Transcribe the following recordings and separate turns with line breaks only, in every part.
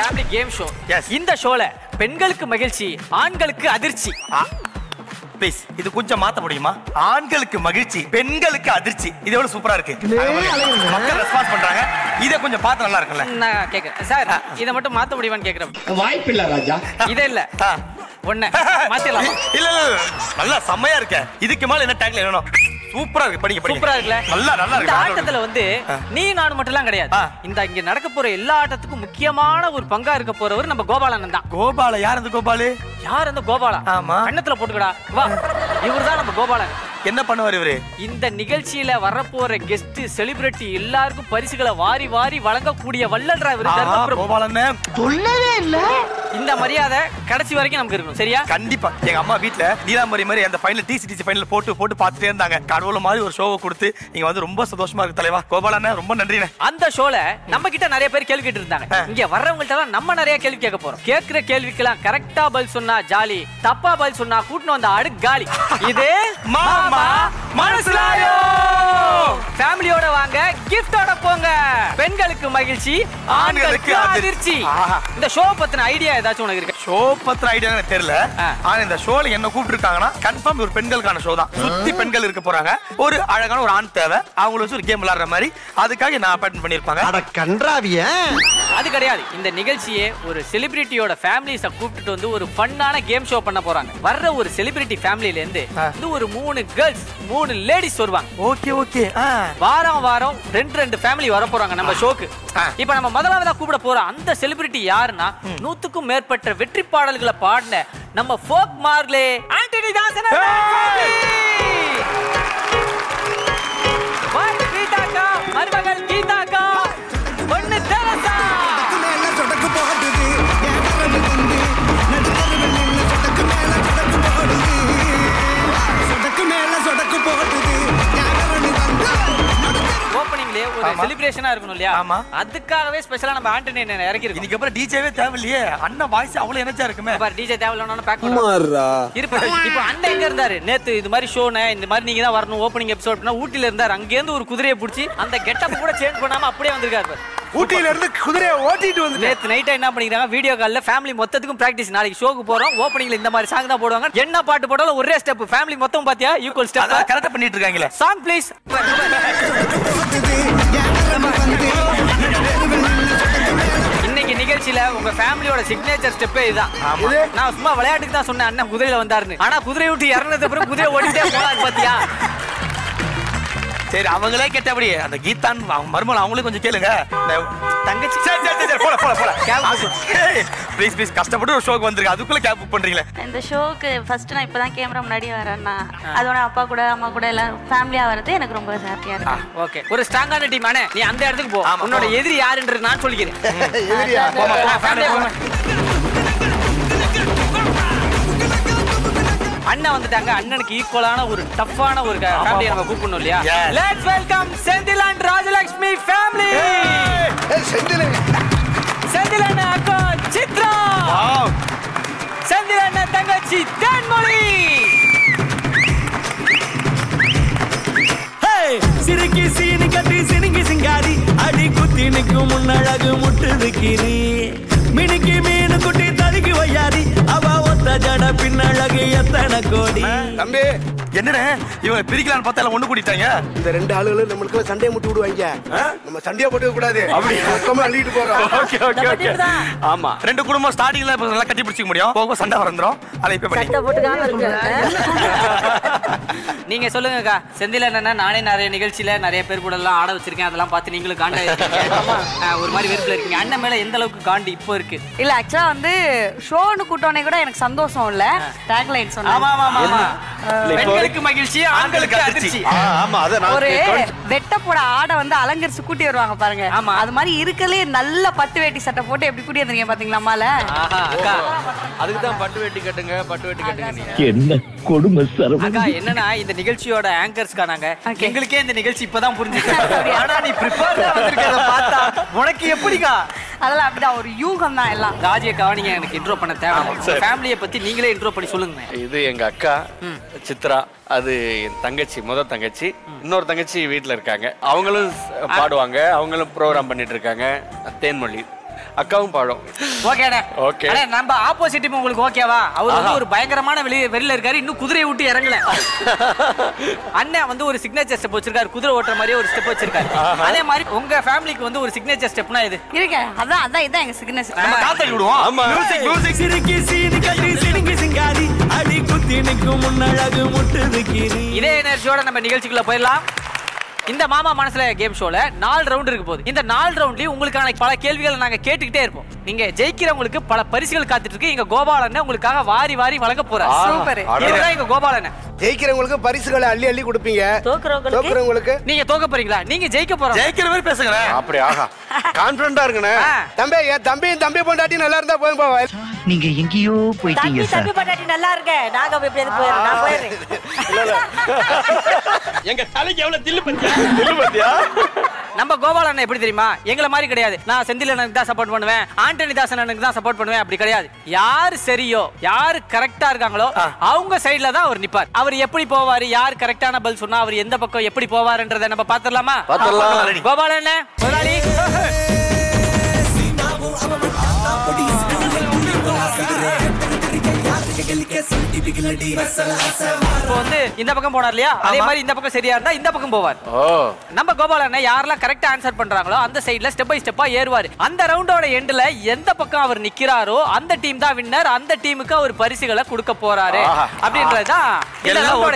Family game show
Yes.
இந்த ஷோல பெண்களுக்கு மகிழ்ச்சி ஆண்களுக்கு அதிர்ச்சி.
ப்ளீஸ் இது கொஞ்சம் மாத்த முடியுமா? ஆண்களுக்கு மகிழ்ச்சி பெண்களுக்கு அதிர்ச்சி. இது எவ்வளவு சூப்பரா இருக்கு. மக்கள் ரெஸ்பான்ஸ் பண்றாங்க. இதை கொஞ்சம் பார்த்து நல்லா இருக்கும்ல.
நான் கேக்குறேன். சார் இதை மட்டும் மாத்த முடியுமான்னு கேக்குறேன்.
வாய்ப்பில்லை ராஜா.
இதே இல்ல. ஒண்ணு மாத்திடலாம்
இல்ல இல்ல இல்ல. நல்லா செம்மையா இருக்க. இதுக்கு மேல என்ன டேக்ல வேணும் சூப்பரா இருக்கு. படிங்க படிங்க.
சூப்பரா இருக்குல்ல?
நல்லா நல்லா
இந்த
இருக்கு
ஆட்டத்துல வந்து நீ நானும் மட்டும் எல்லாம் கிடையாது. இந்த இங்க நடக்க போற எல்லா ஆட்டத்துக்கும் முக்கியமான ஒரு பங்கா இருக்க போறவர் நம்ம கோபாலனன் தான்.
கோபால யார் அந்த கோபாலு?
யார் அந்த கோபாலா?
ஆமா.
கண்ணத்துல போட்டுக்கடா. வா. இவர்தான் நம்ம கோபாலன்.
என்ன பண்ணுவார் இவரு?
இந்த நிகழ்ச்சியில வரப்போற கெஸ்ட் செலிபிரிட்டி எல்லாருக்கும் பரிசுகளை வாரி வாரி வழங்கக்கூடிய வல்லன்றா இவரு
ஆஹா,
தர்மபுரம்.
கோபாலன்னு
இந்த மரியாதை கடைசி வரைக்கும் நமக்கு இருக்கணும். சரியா?
கண்டிப்பா. எங்க அம்மா வீட்ல நீலாம்பரி மாதிரி அந்த ஃபைனல் டிசி டிசி ஃபைனல் போட்டு போட்டு பார்த்துட்டே இருந்தாங்க. கடவுள் மாதிரி ஒரு ஷோவை கொடுத்து நீங்க வந்து ரொம்ப சந்தோஷமா இருக்கு தலைவா. கோபாலண்ணே ரொம்ப நன்றிண்ணே.
அந்த ஷோல நம்ம கிட்ட நிறைய பேர் கேள்வி கேட்டு இருந்தாங்க இங்க வர்றவங்கள்ட்ட எல்லாம் நம்ம நிறைய கேள்வி கேட்க போறோம். கேக்குற கேள்விக்கெல்லாம் கரெக்டா பதில் சொன்னா ஜாலி தப்பா பதில் சொன்னா கூட்டினு வந்த ஆடு காலி. இது
மாமா மனசுலாயோ!
ஃபேமிலியோட வாங்க கிஃப்டோட போங்க. பெண்களுக்கு மகிழ்ச்சி ஆண்களுக்கு அதிர்ச்சி. இந்த ஷோ பத்தின ஐடியா ஏதாச்சும் உனக்கு இருக்கு?
ஷோ பத்திர ஐடியா எனக்கு தெரியல. ஆனா இந்த ஷோல என்ன கூப்பிட்டுருக்காங்கன்னா கன்ஃபார்ம் ஒரு பெண்களுக்கான ஷோ தான். சுத்தி பெண்கள் இருக்க போறாங்க. ஒரு அழகான ஒரு ஆண் தேவை. அவங்கள வச்சு ஒரு கேம் விளையாடுற மாதிரி. அதுக்காக நான் அப்பாயின் பண்ணிருப்பாங்க
அட கன்றாவிய.
அது கிடையாது. இந்த நிகழ்ச்சியே ஒரு செலிபிரிட்டியோட ஃபேமிலிஸ கூப்பிட்டுட்டு வந்து ஒரு ஃபன்னான கேம் ஷோ பண்ண போறாங்க. வர்ற ஒரு செலிபிரிட்டி ஃபேமிலில இருந்து
ஆ.
வந்து ஒரு மூணு கேர்ள்ஸ் மூணு லேடிஸ் வருவாங்க.
Okay okay.
வாரம் வாரம் ரெண்டு ரெண்டு ஃபேமிலி வர போறாங்க நம்ம ஷோக்கு. இப்போ நம்ம முதலாவதா கூப்பிட போற அந்த செலிபிரிட்டி யாருன்னா நூத்துக்கும் மேற்பட்ட வெற்றி பாடல்களை பாடின நம்ம ஃபோக் மார்லே ஆண்டனி தாசன் மருமகள் கீதாக்கா. செலிப்ரேஷனா இருக்கணும் இல்லையா?
ஆமா.
அதுக்காகவே ஸ்பெஷலா நம்ம ஆண்டனி இறக்கி இருக்கோம்
இன்னைக்கு அப்புறம் டிஜேவே தேவையில்லையே. அண்ணன் வாய்ஸ் அவ்வளவு எனர்ஜியா இருக்குமே.
பாரு டிஜே தேவையில்லைன்னு பேக் பண்ணுவோம் இருப்பா. இப்போ அண்ணன் எங்க இருந்தாரு? நேத்து இது மாதிரி ஷோனே இந்த மாதிரி நீங்க தான் வரணும் ஓப்பனிங் எபிசோட் ஊட்டில இருந்தாரு. அங்க இருந்து ஒரு குதிரையை பிடிச்சி அந்த கெட்டப் கூட சேஞ்ச் பண்ணாம அப்படியே வந்திருக்காரு பாரு.
ஊட்டியில இருந்து குதிரையை ஓட்டிட்டு வந்து
நேத்து நைட்டா என்ன பண்ணிக்கிறாங்க? வீடியோ கால்ல ஃபேமிலி மொத்தத்துக்கும் பிராக்டிஸ் நாளைக்கு ஷோக்கு போறோம். ஓப்பனிங்ல இந்த மாதிரி சாங் தான் போடுவாங்க. என்ன பாட்டு போட்டாலும் ஒரே ஸ்டெப் ஃபேமிலி மொத்தம் பாத்தியா? ஈக்குவல் ஸ்டெப்
கரெக்டா பண்ணிட்டு இருக்காங்களே.
சாங் ப்ளீஸ் இன்னைக்கு நிகழ்ச்சியில உங்க ஃபேமிலியோட சிக்னேச்சர் ஸ்டெப்பே இதுதான். நான் சும்மா விளையாட்டுக்கு தான் சொன்னேன். அண்ணன் குதிரையில வந்தாருன்னு. ஆனா குதிரை விட்டு இறங்கினது அப்புறம் குதிரை ஓடிட்டே போனாரு பாத்தியா?
சரி அவங்களே கேட்டபடி அந்த கீதான் மருமகள் அவங்களே கொஞ்சம் கேளுங்க.
தங்கச்சி
சரி சரி சரி போல போல போல. ப்ளீஸ் ப்ளீஸ் கஷ்டப்பட்டு ஒரு ஷோக்கு வந்திருக்கு. அதுக்குள்ள கேப் புக் பண்றீங்களே.
இந்த ஷோக்கு ஃபர்ஸ்ட் நான் இப்பதான் கேமரா முன்னாடி வரேன்னா அதோட அப்பா கூட அம்மா கூட எல்லாம் ஃபேமிலியா வரது எனக்கு ரொம்ப ஹாப்பியா இருக்கு.
ஓகே ஒரு ஸ்ட்ராங்கான டீம் அண்ணே நீ அந்த இடத்துக்கு போ. உன்னோட. எதிரி யாருன்றது நான் சொல்லிக்கிறேன். அண்ணன் வந்துட்டாங்க. அண்ணனுக்கு ஈக்குவலான ஒரு டஃப்பான ஒரு ஃபேமிலியை நம்ம கூப்பிடணும் இல்லையா. Let's welcome Senthil and Rajalakshmi family
Senthil
Senthil அண்ணன் அக்கா சித்ரா. செந்தில் அண்ணன் தங்கச்சி தேன்மொழி.
சிறுக்கி சீனி கட்டி சினுங்கி சிங்காரி. அடி குத்தி நிற்கும் முன்னழகு முட்டுது கீரி. மினுக்கி மீனு குட்டி தடுக்கி வையாரி அவ ஜட பின்னழகு எத்தனை கோடி?
தம்பி
என்னடே இவங்க பிரிக்கலான்னு பார்த்தா ஒண்ணு கூட்டிட்டாங்க?
இந்த ரெண்டு ஆளுகளும் நம்மளுக்கு சண்டையை முட்டி விடுவாங்க. நம்ம சண்டையை போட்டு கூடாது. அப்படி மொத்தமா அள்ளிட்டு போறோம்.
Okay okay okay. ஆமா. ரெண்டு குடும்பம் ஸ்டார்டிங்ல இப்ப நல்லா கட்டி பிடிச்சிக்க முடியும். போக போக சண்டை வந்துரும் அதை இப்ப பண்ணி
நீங்க சொல்லுங்கக்கா செந்தில் அண்ணா நானே நிறைய நிகழ்ச்சியில நிறைய பேர் கூட எல்லாம் ஆட வச்சிருக்கேன். அதெல்லாம் பார்த்து நீங்களும் காண்ட ஒரு மாதிரி வெறுப்புல இருக்கீங்க. அண்ணன் மேல எந்த அளவுக்கு காண்டி இப்போ இருக்கு?
இல்ல ஆக்சுவலா வந்து ஷோன்னு கூட்டோனே கூட எனக்கு சந்தோஷம் இல்ல. டேக்லைன்
ஆமா
சொன்னாங்க
ஆமா ஆமா. ஆமா பெண்களுக்கு மகிழ்ச்சி ஆண்களுக்கு அதிர்ச்சி.
ஆமா அத
ஒரு வெட்ட போட ஆடை வந்து அலங்கரிச்சு கூட்டி வருவாங்க பாருங்க.
ஆமா.
அது மாதிரி இருக்கலே நல்ல பட்டு வேட்டி சட்டை போட்டு எப்படி கூட்டி வந்தீங்க பாத்தீங்களா
அக்கா.
அதுக்கு தான் பட்டு வெட்டி கட்டுங்க பட்டு வெட்டி கட்டுங்க நீங்க.
என்ன கொடுமை சரம்
அக்கா என்னன்னா இந்த நிகழ்ச்சியோட ஆங்கர்ஸ்க்கா நாங்க. எங்களுக்கே இந்த நிகழ்ச்சி இப்பதான் புரிஞ்சுச்சு ஆனா நீ ப்ரிப்பேர்டா வந்திருக்கிறத பார்த்தா உனக்கு எப்படிக்கா?
அதெல்லாம் அப்படிதான் ஒரு யூகம் தான் எல்லாம்.
ராஜிய கவனிங்க எனக்கு இன்ட்ரோ பண்ண தேவை ஃபேமிலியை பத்தி நீங்களே இன்ட்ரோ பண்ணி சொல்லுங்க
இது எங்க அக்கா சித்ரா அது என் தங்கச்சி முத தங்கச்சி. இன்னொரு தங்கச்சி வீட்ல இருக்காங்க. அவங்களும் பாடுவாங்க அவங்களும் ப்ரோக்ராம் பண்ணிட்டு இருக்காங்க. தேன்மொழி. அக்காவும்
ஓகேண்ணே.
Okay.
அண்ணே நம்ம ஆப்போசிட் டீம் உங்களுக்கு ஓகேவா அவர் வந்து ஒரு பயங்கரமான வெளி வெளியில இருக்காரு இன்னும் குதிரையை விட்டு இறங்கல. அண்ணன் வந்து ஒரு சிக்னேச்சர் ஸ்டெப் வச்சிருக்காரு குதிரை ஓட்டுற மாதிரியே ஒரு ஸ்டெப் வச்சிருக்காரு. அதே மாதிரி உங்க ஃபேமிலிக்கு வந்து ஒரு சிக்னேச்சர் ஸ்டெப்னா இது
இருக்க அதான் அதான் இதான் எங்க சிக்னஸ்
நம்ம காத்தடி விடுவோம்.
ஆமா.
மியூசிக் மியூசிக்
சிரிக்கி சீனி கட்டி சினிங்கி சிங்காரி அடி குத்தி நிற்கும் முன்னழகு முட்டுது கிரி.
இதே எனர்ஜியோட நம்ம நிகழ்ச்சிக்குள்ள போயிடலாம். இந்த மாமா மனசுல கேம் ஷோல நாலு ரவுண்ட் இருக்கு போகுது. இந்த நாலு ரவுண்ட்லயும் உங்களுக்கான பல கேள்விகளை நாங்க கேட்டுக்கிட்டே இருப்போம். நீங்க ஜெயிக்கிறவங்களுக்கு பல பரிசுகள் காத்துட்டு இருக்கு இங்க கோபாலன் உங்களுக்காக வாரி வாரி வழங்க போறாரு.
சூப்பர்.
இதுதான் கோபாலன்.
ஜெயிக்கிறவங்களுக்கு பரிசுகளை அள்ளி அள்ளி கொடுப்பீங்க.
தோக்குறவங்களுக்கு?
தோக்குறவங்களுக்கு?
நீங்க தோக்க போறீங்களா? நீங்க ஜெயிக்க போறோம்.
ஜெயிக்கிற மாதிரி பேசுங்களேன்
அப்படி ஆகா
கான்பிடண்டா இருக்கண்ணே
ஆ.
தம்பி என் தம்பியும் தம்பி பொண்டாட்டி நல்லா இருந்தா போதும் போவா
நீங்க எங்கேயோ போயிட்டீங்க சார்.
தம்பி பண்ணாட்டி நல்லா இருக்க. நாங்க அப்ப எப்படி போயிடுறோம்? நான் போயிடுறேன்.
எங்க தலைக்கு எவ்வளவு தில்லு பத்தியா? தில்லு பத்தியா?
நம்ம கோபால் அண்ணன் எப்படி தெரியுமா? எங்களை மாதிரி கிடையாது. நான் செந்தில் அண்ணனுக்கு தான் சப்போர்ட் பண்ணுவேன். ஆண்டனி தாசன் அண்ணனுக்கு தான் சப்போர்ட் பண்ணுவேன். அப்படி கிடையாது. யாரு சரியோ யாரு கரெக்டா இருக்காங்களோ அவங்க சைடுல தான் அவர் நிப்பார். அவர் எப்படி போவாரு யார் கரெக்டான பதில் சொன்னா அவர் எந்த பக்கம் எப்படி போவாருன்றதை நம்ம பாத்துடலாமா
பாத்துடலாம்.
கோபால் அண்ணன் முதலாளி. Yeah. இப்போ வந்து இந்த பக்கம் போனார் இல்லையா? அதே மாதிரி இந்த பக்கம் சரியா இருந்தா இந்த பக்கம் போவார். நம்ம கோபால் அண்ணன் யாரெல்லாம் கரெக்டா ஆன்சர் பண்றாங்களோ அந்த சைடுல ஸ்டெப் பை ஸ்டெப்பா ஏறுவாரு. அந்த ரவுண்டோட எண்ட்ல எந்த பக்கம் அவர் நிக்கிறாரோ அந்த டீம் தான் வின்னர் அந்த டீமுக்கு அவர் பரிசுகளை கொடுக்க போறாரு. அப்படின்றதுதான்.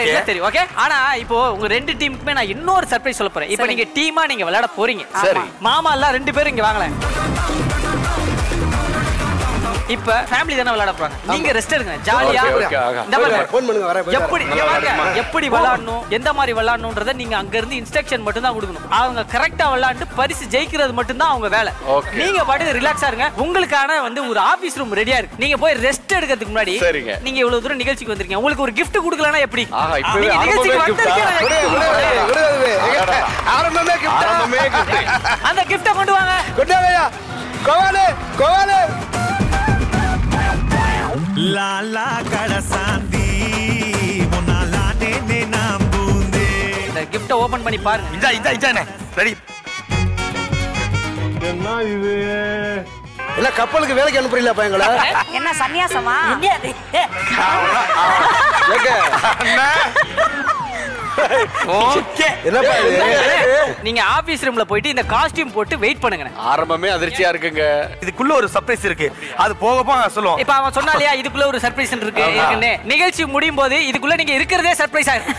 எண்ட்ல தெரியும். ஓகே ஆனா இப்போ உங்க ரெண்டு டீமுக்குமே நான் இன்னொரு சர்ப்ரைஸ் சொல்ல போறேன். இப்போ நீங்க டீமா நீங்க விளையாட போறீங்க.
சரி.
மாமா எல்லாம் ரெண்டு பேரும் இங்க வாங்கல இப்ப ஃபேமிலி தானே விளையாட போறாங்க. நீங்க ரெஸ்ட் எடுங்க. ஜாலியா. இந்த
பண்ணுங்க வரேன் போயிட்டு
எப்படி வாங்க. எப்படி விளையாடணும்? எந்த மாதிரி விளையாடணும்ன்றத நீங்க அங்க இருந்து இன்ஸ்ட்ரக்ஷன் மட்டும் தான் கொடுக்கணும். அவங்க கரெக்டா விளையாண்டு பரிசு ஜெயிக்கிறது மட்டும் தான் அவங்க வேலை. நீங்க பாட்டுக்கு ரிலாக்ஸா இருங்க. உங்களுக்கான வந்து ஒரு ஆபீஸ் ரூம் ரெடியா இருக்கு. நீங்க போய் ரெஸ்ட் எடுக்கிறதுக்கு முன்னாடி. நீங்க இவ்வளவு தூரம் நிகழ்ச்சிக்கு வந்திருக்கீங்க. உங்களுக்கு ஒரு gift கொடுக்கலனா எப்படி. அந்த கிஃப்ட கொண்டு வாங்க.
கொண்டாவையா கோவாலு கோவாலு.
லாலா கடசாந்தி முன்னாலானே நே நாம் பூந்தே.
இந்த கிஃப்ட ஓபன் பண்ணி பாருங்க.
இதா இதா இதானே ரெடி.
இல்ல கப்பலுக்கு வேலைக்கு அனுப்புறீங்களா பையங்களா?
என்ன சன்னியாசமா?
என்னப்பா
நீங்க ஆபீஸ் ரூம்ல போயிட்டு இந்த காஸ்டியூம் போட்டு வெயிட் பண்ணுங்க
ஆரம்பமே அதிர்ச்சியா இருக்குங்க.
இதுக்குள்ள ஒரு சர்ப்ரைஸ் இருக்கு. அது போக போக சொல்லுவோம்.
இப்ப அவன் சொன்னா இல்லையா இதுக்குள்ள ஒரு சர்ப்ரைஸ் இருக்கு நிகழ்ச்சி முடியும் போது இதுக்குள்ள நீங்க இருக்கிறதே சர்ப்ரைஸ் ஆயிரும்.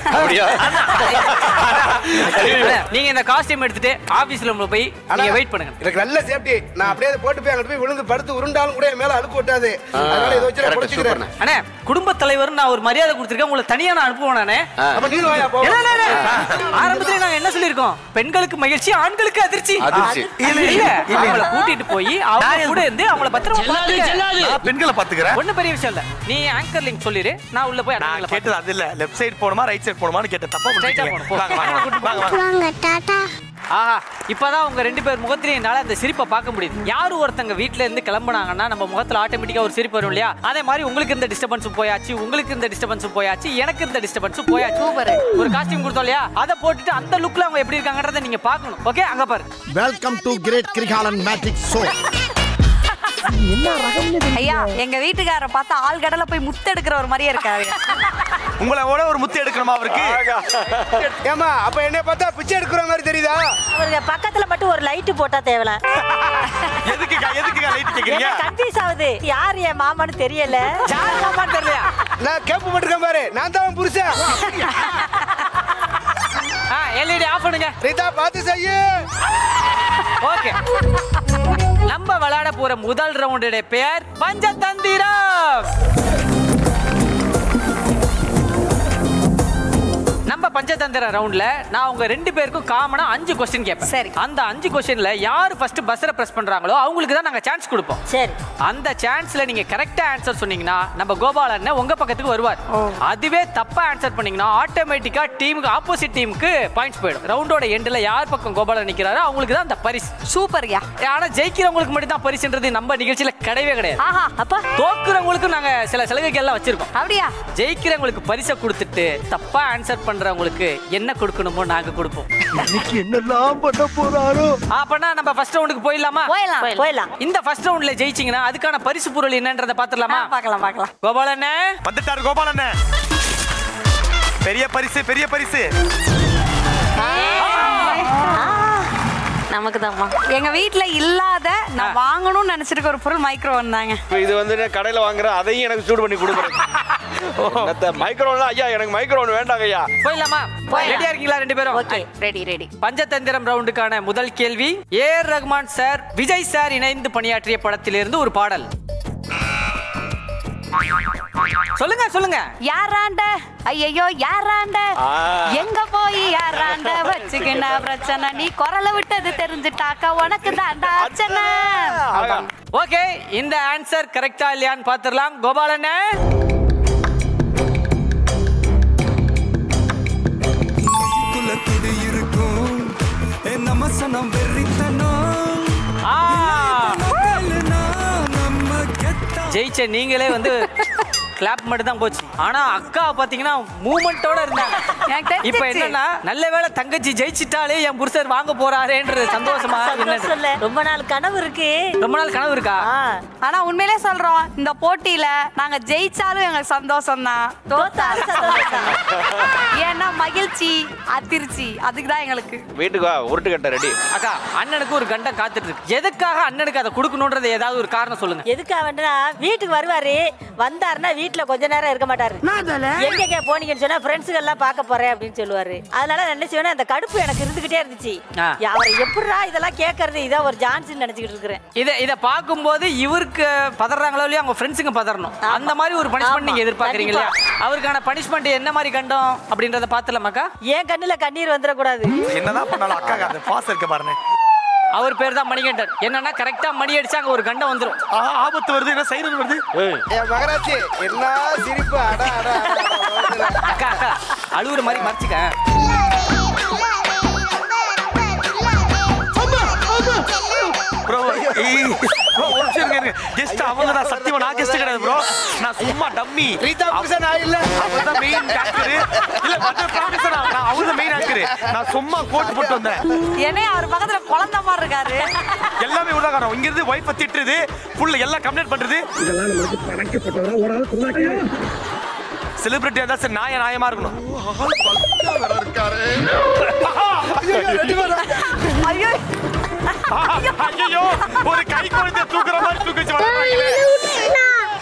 நீங்க இந்த காஸ்டியூம் எடுத்துட்டு ஆபீஸ் ரூம்ல போய் நீங்க வெயிட் பண்ணுங்க.
எனக்கு நல்ல சேஃப்டி நான் அப்படியே போட்டு போய் அங்கிட்டு போய் விழுந்து படுத்து உருண்டாலும் கூட என் மேல அழுக்கு ஒட்டாது. அதனால இதை வச்சு நான்
குடும்ப தலைவர் நான் ஒரு மரியாதை கொடுத்துருக்கேன் உங்களை தனியா நான் அனுப்புவேன் நானே. ஆரம்பத்துல நாங்க என்ன சொல்லிருக்கோம் பெண்களுக்கு மகிழ்ச்சி ஆண்களுக்கு அதிர்ச்சி.
அதிர்ச்சி.
இல்ல இல்ல. அவங்கள கூட்டிட்டு போய் அவங்க கூட இருந்து அவங்கள பத்திரமா
பெண்களை பாத்துக்கிறேன்.
ஒண்ணும் பெரிய விஷயம் இல்ல. நீ ஆங்கர் லிங்க் சொல்லிரு. நான் உள்ள போய்
நான். கேட்டது அது இல்ல. லெஃப்ட் சைடு போணுமா ரைட் சைடு போணுமான்னு கேட்டேன். தப்பா
போணும்.
வாங்க வாங்க. வாங்க வாங்க
ஆஹா இப்பதான் உங்க ரெண்டு பேர் முகத்திலையும் என்னால அந்த சிரிப்பை பார்க்க முடியுது. யாரு ஒருத்தங்க வீட்ல இருந்து கிளம்புனாங்கன்னா நம்ம முகத்துல ஆட்டோமேட்டிக்கா ஒரு சிரிப்பு வரும் இல்லையா? அதே மாதிரி உங்களுக்கு இந்த டிஸ்டர்பன்ஸும் போயாச்சு உங்களுக்கு இந்த டிஸ்டர்பன்ஸும் போயாச்சு எனக்கு இந்த டிஸ்டர்பன்ஸும் போயாச்சு. ஒரு காஸ்டியூம் கொடுத்தோம் இல்லையா? அதை போட்டுட்டு அந்த லுக்ல அவங்க எப்படி இருக்காங்கன்றத நீங்க பார்க்கணும். ஓகே அங்க பாரு.
Welcome to great Kirikalan matric show
ஐயா எங்க வீட்டுக்காரரை பார்த்தா ஆள் கடல போய் முத்தெடுக்கிற ஒரு மாதிரியே இருக்காரு.
உங்களை விட ஒரு முத்து எடுக்கணுமா அவருக்கு?
ஏமா அப்ப என்னை பார்த்தா பிச்சை எடுக்கிற மாதிரி தெரியுதா?
அவருக்கு பக்கத்துல மட்டும் ஒரு லைட் போட்டா தேவல.
எதுக்குக்கா எதுக்குக்கா லைட் கேக்குறீங்க?
கன்ஃபியூஸ் ஆகுது? யார் என் மாமான்னு தெரியல.
யார் மாமான்னு தெரியலையா
நான் கேப்பு போட்டிருக்கேன் பாரு. நான் தான் புருஷன்.
ஆ எல்இடி ஆஃப் பண்ணுங்க.
ரீதா பார்த்து செய்யு.
ஓகே. நம்ம விளையாட போற முதல் ரவுண்டுடைய பெயர் பஞ்சதந்திரம். நம்ம பஞ்சதந்திர ரவுண்ட்ல நான் உங்க ரெண்டு பேருக்கும் காமனா அஞ்சு கொஸ்டின் கேட்பேன்.
சரி.
அந்த அஞ்சு கொஸ்டின்ல யார் ஃபர்ஸ்ட் பஸ்ஸரை பிரஸ் பண்றாங்களோ அவங்களுக்கு தான் நாங்க சான்ஸ் கொடுப்போம்.
சரி.
அந்த சான்ஸ்ல நீங்க கரெக்டா ஆன்சர் சொன்னீங்கன்னா நம்ம கோபால் அண்ணன் உங்க பக்கத்துக்கு வருவார். அதுவே தப்பா ஆன்சர் பண்ணீங்கன்னா ஆட்டோமேட்டிக்கா டீமுக்கு ஆப்போசிட் டீமுக்கு பாயிண்ட்ஸ் போயிடும். ரவுண்டோட எண்ட்ல யார் பக்கம் கோபாலன் நிக்கிறாரோ அவங்களுக்கு தான் அந்த பரிசு.
சூப்பர்யா
ஆனா ஜெயிக்கிறவங்களுக்கு மட்டும் தான் பரிசுன்றது நம்ம நிகழ்ச்சியில கிடையவே கிடையாது.
ஆஹா அப்பா.
தோக்குறவங்களுக்கும் நாங்க சில சலுகைகள் எல்லாம் வச்சிருக்கோம்.
அப்படியா?
ஜெயிக்கிறவங்களுக்கு பரிசை கொடுத்துட்டு தப்பா ஆன்சர் பண்றவங்களுக்கு என்ன கொடுக்கணுமோ நாங்க கொடுப்போம்.
இன்னைக்கு என்னெல்லாம் பண்ண போறாரோ?
அப்பனா நம்ம ஃபர்ஸ்ட் ரவுண்டுக்கு போயிடலாமா?
போயிடலாம் போயிடலாம்.
இந்த ஃபர்ஸ்ட் ரவுண்ட்ல ஜெயிச்சீங்கன்னா அதுக்கான பரிசு பொருள் என்னன்றத பாத்துடலாமா
பார்க்கலாம் பார்க்கலாம்.
கோபாலண்ணே
வந்துட்டாரு கோபாலண்ணே பெரிய பரிசு பெரிய பரிசு.
நமக்கு தான்மா
எங்க வீட்ல இல்லாத நான் வாங்கணும்னு நினைச்சிருக்க ஒரு பொருள் மைக்ரோ தாங்க.
இப்ப இது வந்து நான் கடையில வாங்குறேன் அதையும் எனக்கு சூடு பண்ணி கொடுக்குறேன். மைக்ரோன் ஐயா எனக்கு மைக்ரோன் வேண்டாங்க ஐயா.
போயிடலாமா? ரெடியா இருக்கீங்களா ரெண்டு பேரும்?
ஓகே
ரெடி ரெடி
பஞ்சதந்திரம் ரவுண்டுக்கான முதல் கேள்வி A R Rahman sir Vijay sir இணைந்து பணியாற்றிய படத்திலிருந்து ஒரு பாடல். சொல்லுங்க சொல்லுங்க.
யாராண்ட? ஐயையோ யாராண்ட. எங்க போய் யாராண்ட? வச்சுக்கின பிரச்சனை. நீ குரல விட்டது தெரிஞ்சுட்டாக்கா உனக்கு தாண்டா அச்சனை
ஆகா.
ஓகே இந்த ஆன்சர் கரெக்டா இல்லையான்னு பாத்துடலாம் கோபாலண்ணே.
கெத்தா
நீங்களே வந்து கிளாப் மட்டும் தான் போச்சு. ஆனா அக்கா பாத்தீங்கன்னா மூமெண்டோட இருந்தாங்க. இப்ப என்னன்னா நல்ல வேளை தங்கச்சி ஜெயிச்சிட்டாலே என் புருஷர் வாங்க போறாரேன்றது சந்தோஷமா
ரொம்ப நாள் கனவு இருக்கு.
ரொம்ப நாள் கனவு இருக்கா?
ஆனா உண்மையிலே சொல்றோம் இந்த போட்டியில நாங்க ஜெயிச்சாலும் எங்களுக்கு சந்தோஷம் தான்
தோத்தாலும் சந்தோஷம் தான்.
ஏன்னா மகிழ்ச்சி அதிர்ச்சி அதுக்கு தான் எங்களுக்கு.
வீட்டுக்கு வா உருட்டு கட்ட ரெடி.
அக்கா அண்ணனுக்கு ஒரு கண்டம் காத்துட்டு இருக்கு. எதுக்காக அண்ணனுக்கு அதை கொடுக்கணும்ன்றது ஏதாவது ஒரு காரணம் சொல்லுங்க.
எதுக்காக வேண்டுனா வீட்டுக்கு வருவாரு வந்தாருன்னா வீட்டுல கொஞ்ச நேரம் இருக்க மாட்டாரு. எங்க போனீங்கன்னு சொன்னா ஃப்ரெண்ட்ஸுங்க எல்லாம் பார்க்க போறேன் அப்படின்னு சொல்லுவாரு. அதனால நான் என்ன செய்வேன்னா அந்த கடுப்பு எனக்கு இருந்துகிட்டே இருந்துச்சு. அவரை எப்படிடா இதெல்லாம் கேட்கறது இதான் ஒரு ஜான்சன் நினைச்சுக்கிட்டு இருக்கிறேன்.
இத இத பாக்கும்போது இவருக்கு பதறாங்களோ இல்லையா அவங்க ஃப்ரெண்ட்ஸுங்க பதறணும். அந்த மாதிரி ஒரு பனிஷ்மெண்ட் நீங்க
ஆமா,
எதிர்பார்க்கறீங்க இல்லையா? அவருக்கான பனிஷ்மெண்ட் என்ன மாதிரி கண்டம் அப்படின்றத பாத்துலாமாக்கா
ஏன் கண்ணுல கண்ணீர் வந்துடக்கூடாது.
என்னதான் பண்ணாலும் அக்கா அந்த பாஸ் இருக்க பாருங்க.
அவர் பேர் தான் மணிகண்டன் என்னன்னா கரெக்டா மணி அடிச்சா அங்க ஒரு கண்டம் வந்துரும்
ஆ, ஆபத்து வருது என்ன சைரன் வருது
மகராட்சி என்ன சிரிப்பு அட அட அட.
அக்கா அக்கா அழுகுற மாதிரி மறைச்சுக்க
ப்ரோ ப்ரோ ஒரு நிமிஷம் இருங்க கெஸ்ட் அவங்க தான் சத்தியமா நான் கெஸ்ட் கிடையாது ப்ரோ நான் சும்மா டம்மி
ரீதா புருஷன் நான் இல்ல.
அவர் தான் மெயின் ஆங்கர் இல்ல ப்ராமிஸ் நான் அவர் தான் மெயின் ஆங்கர் நான் சும்மா கோட் போட்டு வந்தேன்.
ஏன்னா அவர் பக்கத்துல குழந்தை மாதிரி இருக்காரு.
எல்லாமே இங்க இருந்து வைஃப் திட்டுறது புள்ள எல்லாம் கம்ப்ளைண்ட் பண்றது. செலிபிரிட்டியா இருந்தா சரி நாய நாயமா இருக்கணும்.
ஐயோ
ஒரு கை குழந்தை தூக்குற மாதிரி தூக்கி வச்சு வளர்றாங்களே.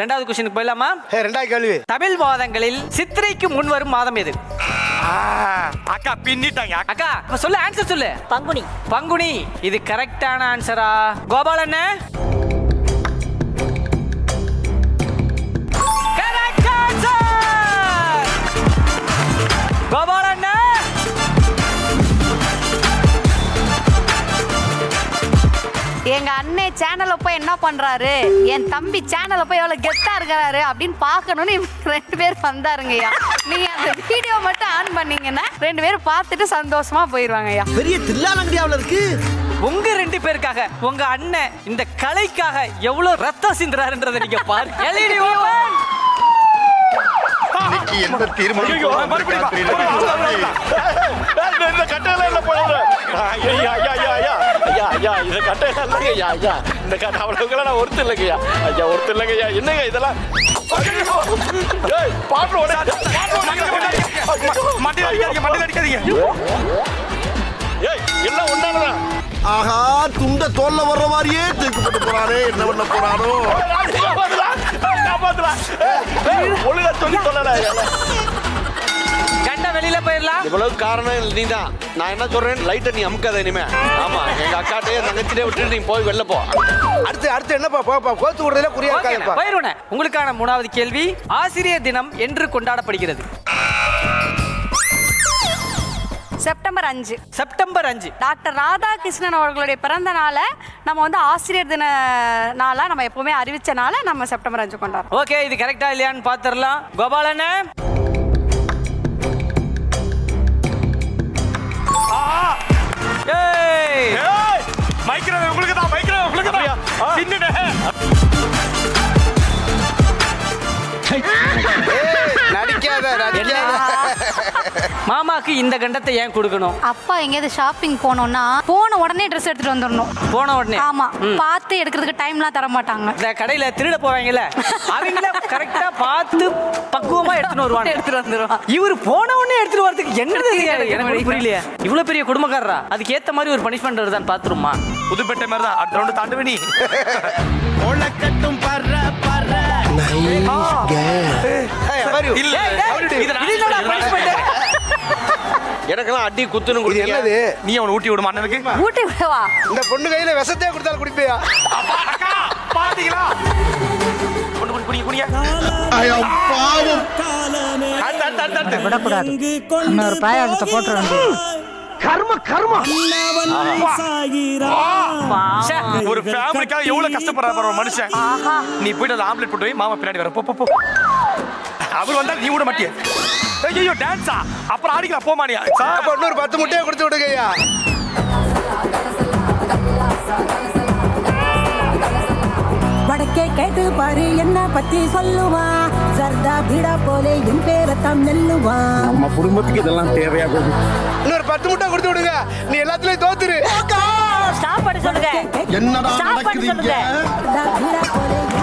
ரெண்டாவது கொஸ்டினுக்கு போயிடலாமா
ரெண்டாவது கேள்வி
தமிழ் மாதங்களில் சித்திரைக்கு முன் வரும் மாதம் எது
அக்கா பின்னிட்டாங்க.
அக்கா. சொல்லு ஆன்சர் சொல்லு.
பங்குனி.
பங்குனி. இது கரெக்டான ஆன்சரா கோபாலண்ணே Correct answer!
எங்க அண்ணே சேனல்ல போய் என்ன பண்றாரு? என் தம்பி சேனல்ல போய் எவ்வளவு கெத்தா இருக்கிறாரு அப்படின்னு பார்க்கணும்னு இவங்க ரெண்டு பேர் வந்தாருங்கய்யா. நீங்க அந்த வீடியோ மட்டும் ஆன் பண்ணீங்கன்னா ரெண்டு பேரும் பார்த்துட்டு சந்தோஷமா போயிருவாங்கய்யா.
பெரிய தில்லாலங்கடியாவில் இருக்கு.
உங்க ரெண்டு பேருக்காக உங்க அண்ணன் இந்த கலைக்காக எவ்வளவு ரத்தம் சிந்துறாருன்றதை நீங்க பாருங்க எல்இடி
எந்த
ஐயோ, மறுபடியும்
ஐயா ஐயா ஐயா ஐயா ஐயா ஐயா இந்த கட்டையில இல்லைங்க ஐயா ஐயா. இந்த கட்டை அவ்வளவுக்கெல்லாம் நான் ஒருத்தர் இல்லைங்கய்யா ஐயா. ஒருத்தர் இல்லைங்க ஐயா. என்னங்க இதெல்லாம்? ஐயோ! ஏய், பாட்டு
மண்டையில அடிக்காதீங்க மண்டையில அடிக்காதீங்க.
ஏய் எல்லாம் ஒன்னாலதான்
ஆஹா துண்ட தோல்ல வர்ற மாதிரியே தூக்கி போட்டு போறாரே. என்ன பண்ண போறாரோ?
ஒழுங்கா சொல்லி சொல்லல
வெளியில போயிடலாம்
இவ்வளவு காரணம் நீதான். நான் என்ன சொல்றேன்? லைட்டை நீ அமுக்காத இனிமே. ஆமா எங்க அக்காட்டே தங்கச்சிட்டே விட்டுட்டு நீ போய் வெளில போ.
அடுத்து அடுத்து என்னப்பா போப்பா கோத்து விடுறதுல குறியா இருக்காதுப்பா.
போயிருவேண்ணே. உங்களுக்கான மூணாவது கேள்வி ஆசிரியர் தினம் என்று கொண்டாடப்படுகிறது.
செப்டம்பர் அஞ்சு.
செப்டம்பர் அஞ்சு.
டாக்டர் ராதாகிருஷ்ணன் அவர்களுடைய பிறந்த நாளை நம்ம வந்து ஆசிரியர் தின நாளா நம்ம எப்பவுமே அறிவிச்சனால நம்ம செப்டம்பர் அஞ்சு கொண்டாடுறோம்.
ஓகே இது கரெக்டா இல்லையான்னு பாத்துரலாம் கோபாலண்ணே.
மைக்ரோவேவ் உங்களுக்கு தான் மைக்ரோவேவ் உங்களுக்கு தான் பின்னுடே
நடிக்காத நடிக்காத.
மாமாக்கு இந்த கண்டத்தை ஏன் கொடுக்கணும்?
அப்பா எங்கேயாவது ஷாப்பிங் போனோம்னா போன உடனே ட்ரெஸ் எடுத்துட்டு வந்துடணும்.
போன உடனே?
ஆமா. பார்த்து எடுக்கிறதுக்கு டைம்லாம் தர மாட்டாங்க
இந்த கடையில திருட போவாங்கல்ல? அவங்கள கரெக்டா பார்த்து பக்குவமா எடுத்துட்டு வருவாங்க.
எடுத்துட்டு வந்துருவான்
இவர் போன உடனே எடுத்துட்டு வரதுக்கு என்னது?
எனக்கு
புரியலையே. இவ்வளவு பெரிய குடும்பக்காரரா? அதுக்கு ஏத்த மாதிரி ஒரு பனிஷ்மெண்ட் வருதான்னு பாத்துருமா
புதுப்பேட்டை மாதிரி தான் அடுத்த ரவுண்டு தாண்டுவே நீ
உலக்கட்டும் பர்ற
எனக்கெல்லாம் அடி குத்துன்னு கொடுத்தீங்க.
என்னது?
நீ அவனை ஊட்டி விடுமா அண்ணனுக்கு
ஊட்டி விடவா?
இந்த பொண்ணு கையில விஷத்தையே கொடுத்தாலும் குடிப்பியா?
அக்கா பாத்தீங்களா?
பாவம்.
விடக்கூடாது. இன்னொரு பாயாசத்தை வேண்டியது
கர்ம கர்ம.
ஒரு ஃபேமிலிக்காக எவ்வளவு கஷ்டப்படுற பாரு ஒரு மனுஷன். நீ போயிட்டு அந்த ஆம்லெட் போட்டு போய் மாமா பின்னாடி வர. போ போ, போ. அவர் வந்தா நீ விட மாட்டிய. ஐயோ டான்ஸா அப்புறம் ஆடிக்கலாம் போமா நீ. சார்.
அப்ப இன்னொரு பத்து முட்டையை கொடுத்து விடுங்க
வடக்கே கேட்டு பாரு என்ன பத்தி சொல்லுவா சர்தா பீடா போலே என் பேரத்தான் நெல்லுவான்
நம்ம குடும்பத்துக்கு இதெல்லாம் தேவையா போகுது
இன்னொரு பத்து முட்டை கொடுத்து விடுங்க நீ எல்லாத்துலயும் தோத்துரு
ஸ்டாப் பண்ண சொல்லுங்க
என்னடா இங்க
சொல்லுங்க.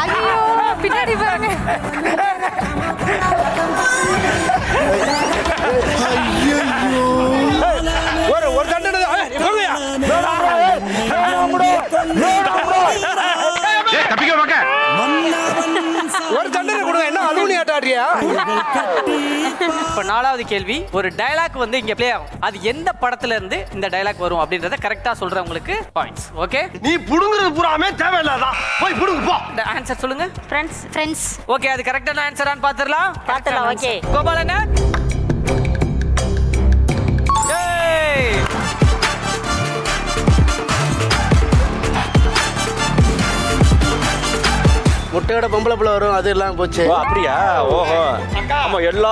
ஐயோ பின்னாடி பாருங்க
ஒரு ஒரு தண்டனை ஆட்டாடுறியா
இப்ப நாலாவது கேள்வி ஒரு டயலாக் வந்து இங்க ப்ளே ஆகும். அது எந்த படத்துல இருந்து இந்த டயலாக் வரும் அப்படின்றத கரெக்டா சொல்றவங்களுக்கு பாயிண்ட்ஸ் ஓகே
நீ புடுங்குறது பூராமே தேவையில்லாதான் போய் புடுங்க போ.
ஆன்சர் சொல்லுங்க.
ஃப்ரெண்ட்ஸ் ஃப்ரெண்ட்ஸ்
ஓகே அது கரெக்டான ஆன்சரான்னு பாத்துறலாம்
பாத்துடலாம், okay.
கோபாலண்ணா
முட்டையோட பொம்பளை பிள்ளை வரும் அது எல்லாம் போச்சு.
ஓ அப்படியா? ஓஹோ. ஆமா எல்லா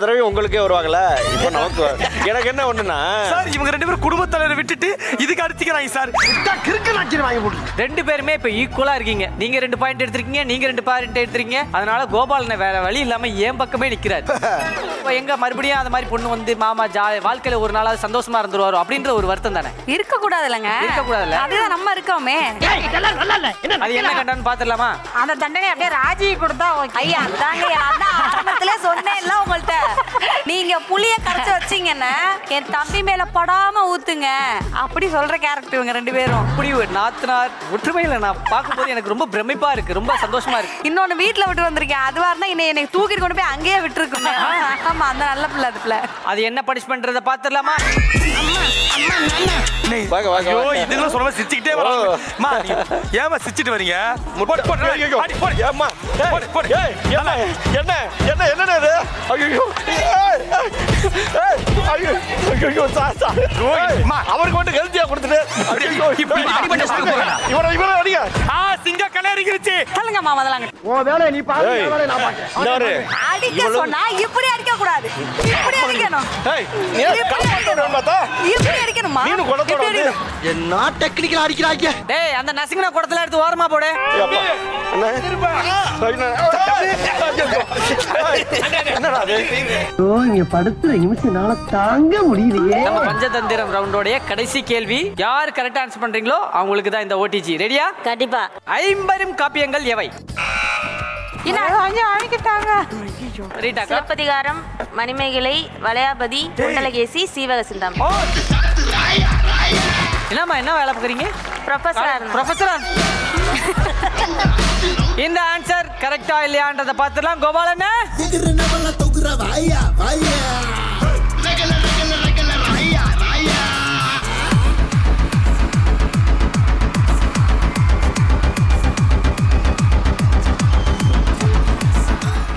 தடவையும் உங்களுக்கே வருவாங்கல்ல? இப்போ நமக்கு எனக்கு என்ன ஒண்ணுன்னா
சார் இவங்க ரெண்டு பேரும் குடும்ப தலைவரை விட்டுட்டு இதுக்கு அடிச்சுக்கிறாங்க சார்.
கிறுக்கு நாக்கி வாங்கி போட்டு
ரெண்டு பேருமே இப்ப ஈக்குவலா இருக்கீங்க. நீங்க ரெண்டு பாயிண்ட் எடுத்திருக்கீங்க நீங்க ரெண்டு பாயிண்ட் எடுத்திருக்கீங்க. அதனால கோபாலனை வேற வழி இல்லாம என் பக்கமே நிக்கிறாரு. இப்ப எங்க மறுபடியும் அந்த மாதிரி பொண்ணு வந்து மாமா ஜா வாழ்க்கையில ஒரு நாளாவது சந்தோஷமா இருந்துருவாரோ அப்படின்ற ஒரு வருத்தம் தானே?
இருக்க கூடாதுலங்க
இருக்க கூடாதுல்ல?
அதுதான் நம்ம இருக்கோமே.
அது என்ன கண்டான்னு பாத்துடலாமா?
அந்த தண்டனை அப்படியே ராஜி கொடுத்தா
ஐயா அதாங்க அதான் ஆரம்பத்திலே சொன்னேன்ல உங்கள்ட்ட. நீங்க புளிய கரைச்சு வச்சீங்கன்னா என் தம்பி மேல படாம ஊத்துங்க. அப்படி சொல்ற கேரக்டர் இவங்க ரெண்டு பேரும்.
அப்படி ஒரு நாத்தனார் ஒற்றுமையில நான் பார்க்கும்போது எனக்கு ரொம்ப பிரமிப்பா இருக்கு ரொம்ப சந்தோஷமா இருக்கு.
இன்னொன்னு வீட்ல விட்டு வந்திருக்கேன். அதுவா இருந்தா இன்னை என்னை தூக்கிட்டு கொண்டு போய் அங்கேயே விட்டுருக்குங்க ஆமா அந்த நல்ல பிள்ளை அது பிள்ளை.
அது என்ன பனிஷ்மெண்ட்றத பாத்துடலாமா
வாங்க, வாங்க,
ஐயோ. இதுங்களும் சொல்ல சிரிச்சுக்கிட்டே வராங்க அம்மா, சிரிச்சிட்டு வரீங்க? போடு, போடு,
ஐயோ,
அடி, போடு.
ஏம்மா, ஏய்,
போடு, போடு.
ஏய், என்ன? என்ன? என்ன என்னடா இது? ஐயோ ஐயோ சார் சார்
அம்மா.
அவருக்கு மட்டும் ஹெல்த்தியா கொடுத்துட்டு. ஐயோ,
இப்படி அடிபட்ட சாக்கு போடுறா.
இவரை இவரை அடிங்க.
ஆ சிங்க கலரிங்கிருச்சு
சொல்லுங்க மாமா அதெல்லாம்.
உன் வேலையை நீ பாரு நான்.
அடிக்க சொன்னா இப்படி அடிக்க கூடாது இப்படி அடிக்கணும்.
ஏய், நீ ஏன் காப்பாத்த விடாம பார்த்தா?
இப்படி அடிக்கணுமா?
மீனு குளத்தோட
இப்படி
வந்து
அடிக்கணும்.
என்ன டெக்னிக்கல் அடிக்கிறாங்க
டேய் அந்த நசுங்கின குடத்துல எடுத்து ஓரமா போடு. பஞ்சதந்திரம் ரவுண்டோடைய கடைசி கேள்வி. யார் கரெக்டா ஆன்சர் பண்றீங்களோ அவங்களுக்கு தான் இந்த ஓடிஜி ரெடியா
கண்டிப்பா.
ஐம்பெரும் காப்பியங்கள் எவை?
சிலப்பதிகாரம் மணிமேகலை வளையாபதி குண்டலகேசி சீவகசிந்தாம்
ஓ என்னம்மா என்ன வேலை பார்க்குறீங்க?
ப்ரொஃபஸரா
ப்ரொஃபஸரா இந்த ஆன்சர் கரெக்டா இல்லையான்றத பார்த்துலாம் கோபாலண்ண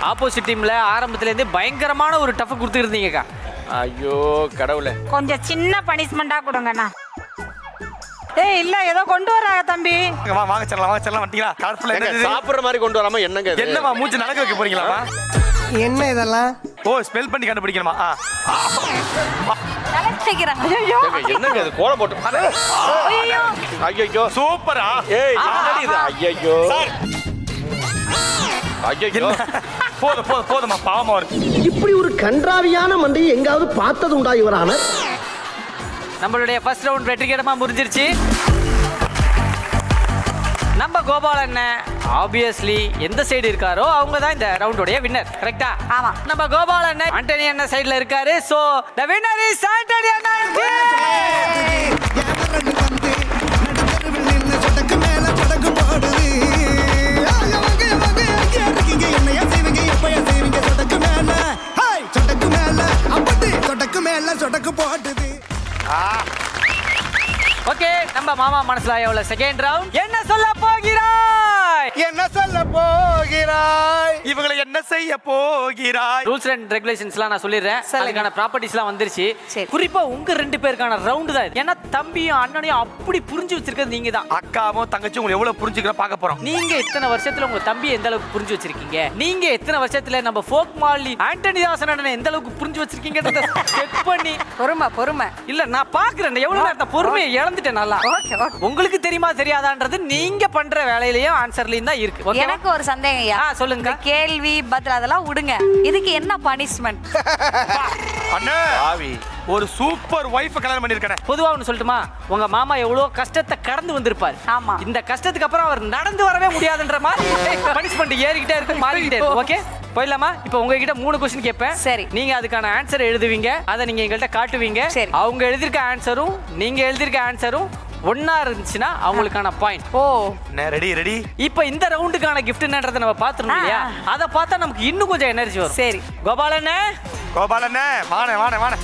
ஆப்போசிட் டீம்ல ஆரம்பத்துல இருந்தே பயங்கரமான ஒரு டஃப் கொடுத்துட்டு இருந்தீங்கக்கா.
ஐயோ கடவுளே.
கொஞ்சம் சின்ன பனிஷ்மெண்டா கொடுங்கண்ணா. ஏய் இல்ல ஏதோ கொண்டு வராங்க தம்பி.
வா வாங்க செல்லலாம் வாங்க செல்லலாம். வந்துட்டீங்களா கலர்ஃபுல்லா
ஏங்க,
என்ன
சாப்பிடுற மாதிரி கொண்டு வராம என்னங்க இது?
என்னம்மா மூஞ்சி நடக்க வைக்க போறீங்களாமா
என்ன இதெல்லாம்?
ஓ ஸ்பெல் பண்ணி கண்டுபிடிக்கணுமா? ஆ.
என்னங்க இது? கோலம் போட்டு
ஐயோ
ஐயோ
சூப்பரா.
ஏய் இது? ஐயோ
சார்.
ஐயோ
போதும் போதும் போதுமா பாவமா இருக்கு
இப்படி ஒரு கன்றாவியான மண்டையை எங்காவது பார்த்தது உண்டா இவரான?
நம்மளுடைய ஃபர்ஸ்ட் ரவுண்ட் வெற்றிகரமா முடிஞ்சிருச்சு நம்ம கோபால் அண்ணன் ஆப்வியஸ்லி எந்த சைடு இருக்காரோ அவங்க தான் இந்த ரவுண்டோடைய வின்னர் கரெக்டா
ஆமா.
நம்ம கோபால் அண்ணன் ஆண்டனி அண்ணன் சைடுல இருக்காரு so the winner is Antony அண்ணன்
சொடக்கு மேல சொடக்கு போடுது
ஓகே நம்ம மாமா மனசுல எவ்வளவு செகண்ட் ரவுண்ட் என்ன சொல்ல போகிறாய்
என்ன சொல்ல போகிறாய்?
இவங்களை என்ன செய்ய போகிறாய்?
ரூல்ஸ் அண்ட் ரெகுலேஷன்ஸ்லாம் நான் சொல்லிடுறேன். அதுக்கான ப்ராப்பர்ட்டிஸ்லாம் வந்துருச்சு.
சரி.
குறிப்பா உங்க ரெண்டு பேருக்கான ரவுண்டு தான் இது. ஏன்னா தம்பியும் அண்ணனையும் அப்படி புரிஞ்சு வச்சிருக்கிறது நீங்க தான்.
அக்காவும் தங்கச்சி உங்களை எவ்வளவு புரிஞ்சுக்கிற பார்க்க போறோம்.
நீங்க எத்தனை வருஷத்துல உங்க தம்பி எந்த அளவுக்கு புரிஞ்சு வச்சிருக்கீங்க? நீங்க எத்தனை வருஷத்துல நம்ம ஃபோக் மாலி ஆண்டனி தாசன் அண்ணனை எந்த அளவுக்கு புரிஞ்சு வச்சிருக்கீங்கன்றத செக் பண்ணி.
பொறுமை பொறுமை.
இல்ல நான் பாக்குறேன் எவ்வளவு நேரத்தை பொறுமையை இழந்துட்டேன் நல்லா. உங்களுக்கு தெரியுமா தெரியாதான்றது நீங்க பண்ற வேலையிலயும் ஆன்சர்லயும் தான் இருக்கு?
எனக்கு ஒரு சந்தேகம்
சொல்லுங்க.
கேள்வி பதில் அதெல்லாம் விடுங்க. இதுக்கு என்ன பனிஷ்மெண்ட்
அண்ணே
ஆவி
ஒரு சூப்பர் ஒய்ஃப் கல்யாணம் பண்ணிருக்கேன்
பொதுவா ஒண்ணு சொல்லட்டுமா? உங்க மாமா எவ்வளவு கஷ்டத்தை கடந்து வந்திருப்பாரு.
ஆமா.
இந்த கஷ்டத்துக்கு அப்புறம் அவர் நடந்து வரவே முடியாதுன்ற மாதிரி பனிஷ்மெண்ட் ஏறிக்கிட்டே இருக்கு மாறிக்கிட்டே இருக்கு. ஓகே? போயிடலாமா? இப்போ உங்ககிட்ட மூணு கொஸ்டின் கேட்பேன்.
சரி.
நீங்க அதுக்கான ஆன்சர் எழுதுவீங்க. அதை நீங்க எங்கள்கிட்ட காட்டுவீங்க.
சரி.
அவங்க எழுதிருக்க ஆன்சரும் நீங்க எழுதிருக்க ஆன்சரும் ஒண்ணா இருந்துச்சுன்னா அவங்களுக்கான பாயிண்ட்
ஓ.
ரெடி ரெடி
இப்போ இந்த ரவுண்டுக்கான கிஃப்ட் என்னன்றதை நம்ம பாத்துறோம் இல்லையா? அதை பார்த்தா நமக்கு இன்னும் கொஞ்சம் எனர்ஜி வரும்.
சரி.
கோபாலண்ணே
கோபாலண்ணே வாணே வாணே வாணே.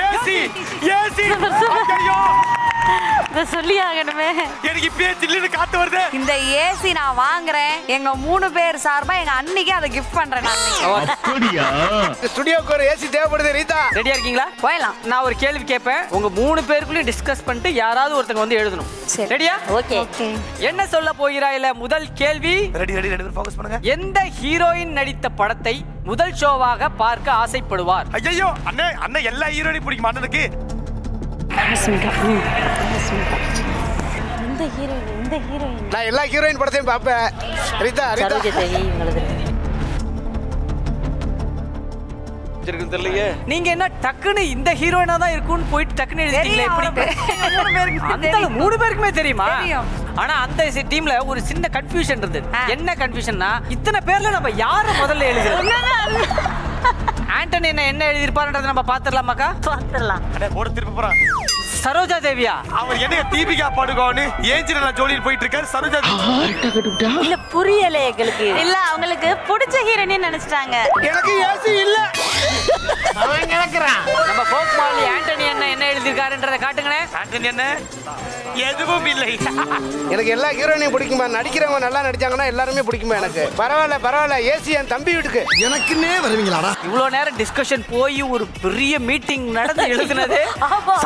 AC AC. ஐயோ
இதை சொல்லி ஆகணுமே
எனக்கு இப்பயே சில்லுன்னு காத்து வருது.
இந்த ஏசி நான் வாங்குறேன். எங்க மூணு பேர் சார்பா எங்க அன்னைக்கு அதை கிஃப்ட் பண்றேன் நான்.
அப்படியா?
ஸ்டுடியோக்கு ஒரு ஏசி தேவைப்படுது ரீதா.
ரெடியா இருக்கீங்களா?
போயிடலாம்.
நான் ஒரு கேள்வி கேட்பேன். உங்க மூணு பேருக்குள்ளயும் டிஸ்கஸ் பண்ணிட்டு யாராவது ஒருத்தங்க வந்து எழுதணும். ரெடியா
ஓகே
என்ன சொல்ல போகிறாயில முதல் கேள்வி.
ரெடி ரெடி ரெண்டு பேரும் ஃபோக்கஸ் பண்ணுங்க.
எந்த ஹீரோயின் நடித்த படத்தை முதல் ஷோவாக பார்க்க ஆசைப்படுவார்?
ஐயோ அண்ணே அண்ணன் எல்லா ஹீரோனையும் பிடிக்கும்? அண்ணனுக்கு
இந்த ஹீரோயின் இந்த ஹீரோயின்
நான் எல்லா ஹீரோயின் படத்தையும் பார்ப்பேன். ரீதா ரீதா
நீங்க என்ன டக்குன்னு இந்த ஹீரோயினா தான் இருக்கும்னு போயிட்டு டக்குன்னு எழுதிட்டீங்களே எப்படி
மூணு
அந்த பேருக்குமே தெரியுமா. ஆனா அந்த டீம்ல ஒரு சின்ன கன்ஃபியூஷன் இருந்தது. என்ன கன்ஃபியூஷன்னா இத்தனை பேர்ல நம்ம யார முதல்ல எழுதுறது? ஆண்டனி என்ன என்ன எழுதியிருப்பாருன்றதை நம்ம பாத்துடலாமாக்கா
பார்த்துடலாம்.
அண்ணே போட திருப்பி போறான்
சரோஜா தேவியா?
அவர் என்ன தீபிகா படுகோன்னு ஏஞ்சிரலா ஜோலியில் போயிட்டு இருக்காரு சரோஜா
இல்ல புரியல எங்களுக்கு.
இல்ல அவங்களுக்கு பிடிச்ச ஹீரோயின் நினைச்சிட்டாங்க.
எனக்கு ஏசி இல்ல.
நம்ம ஃபோக் மாலி ஆண்டனி என்ன என்ன எழுதியிருக்காருன்றதை காட்டுங்களேன்.
ஆண்டனி என்ன எதுவும் இல்லை.
எனக்கு எல்லா ஹீரோயினையும் பிடிக்குமா? நடிக்கிறவங்க நல்லா நடிச்சாங்கன்னா எல்லாருமே பிடிக்குமா எனக்கு? பரவாயில்ல பரவாயில்ல ஏசி என் தம்பி வீட்டுக்கு.
எனக்குன்னே வருவீங்களாடா?
இவ்வளவு நேரம் டிஸ்கஷன் போய் ஒரு பெரிய மீட்டிங் நடந்து எழுதுனது.
ஆமா.